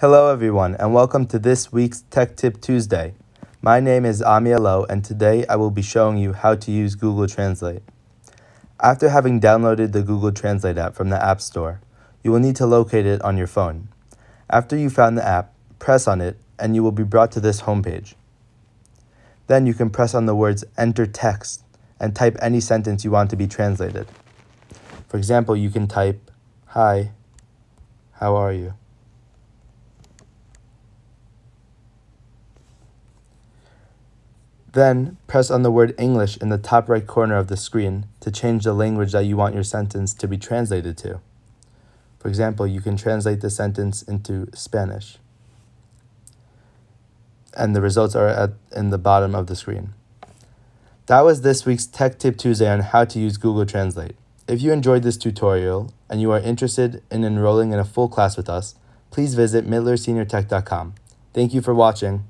Hello, everyone, and welcome to this week's Tech Tip Tuesday. My name is Ami Alo, and today I will be showing you how to use Google Translate. After having downloaded the Google Translate app from the App Store, you will need to locate it on your phone. After you found the app, press on it, and you will be brought to this homepage. Then you can press on the words Enter Text and type any sentence you want to be translated. For example, you can type, Hi, how are you? Then, press on the word English in the top right corner of the screen to change the language that you want your sentence to be translated to. For example, you can translate the sentence into Spanish. And the results are at, in the bottom of the screen. That was this week's Tech Tip Tuesday on how to use Google Translate. If you enjoyed this tutorial and you are interested in enrolling in a full class with us, please visit mittlerseniortech.com. Thank you for watching.